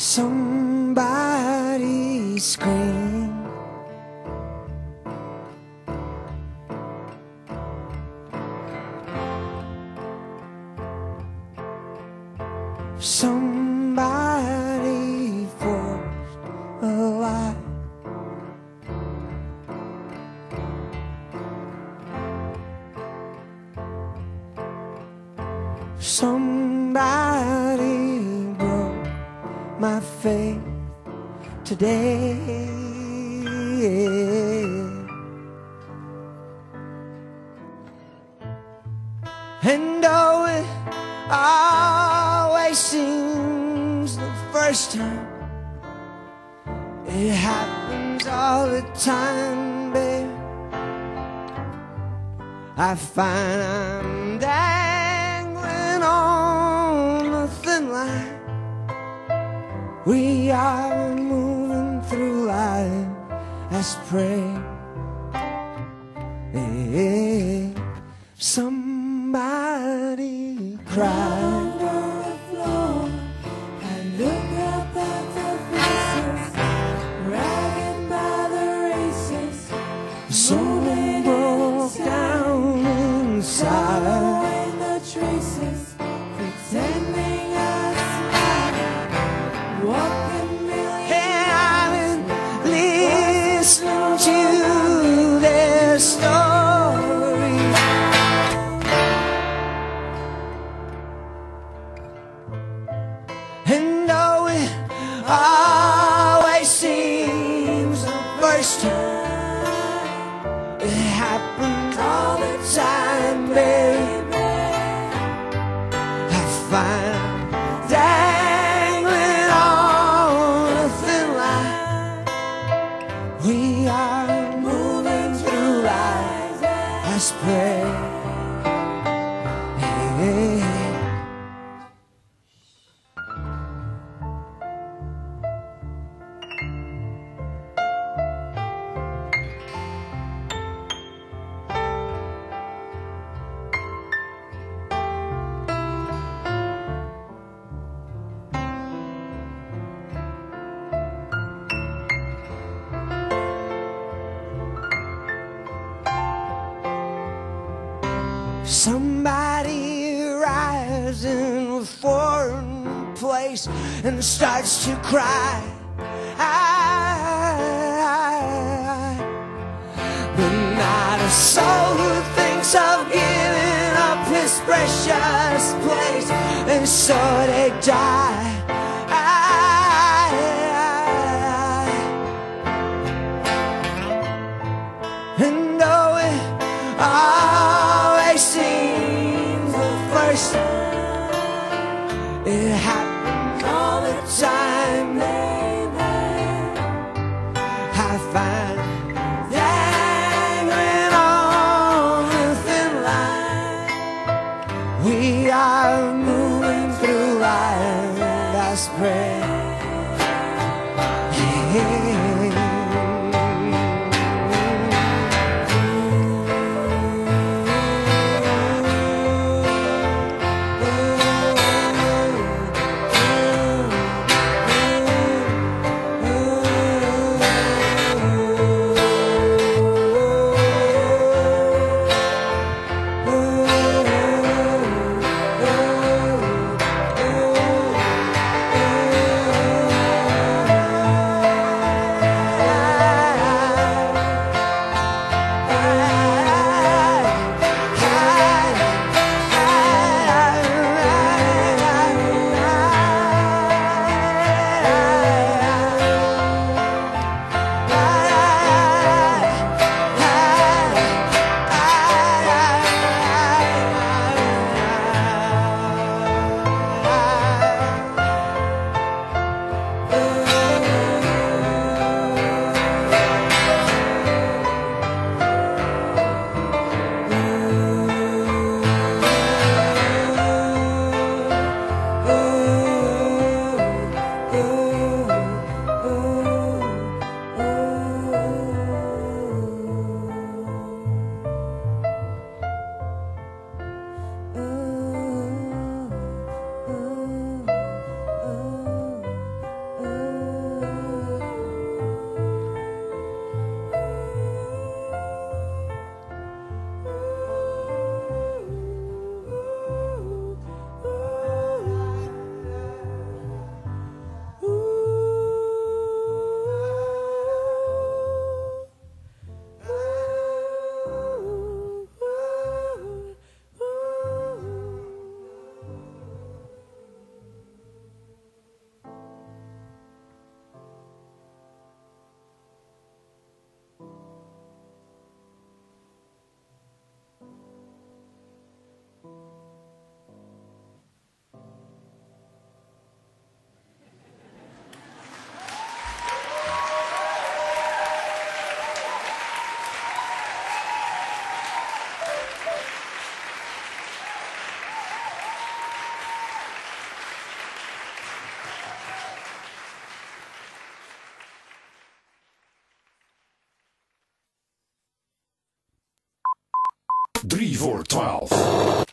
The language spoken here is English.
Somebody scream. Somebody forced a lie. Somebody my faith today. And though it always seems the first time, it happens all the time, babe. I find I'm dangling We are moving through life as prey. Somebody as prey. Somebody arrives in a foreign place and starts to cry. But not a soul who thinks of giving up his precious place, and so they die. 3 voor 12.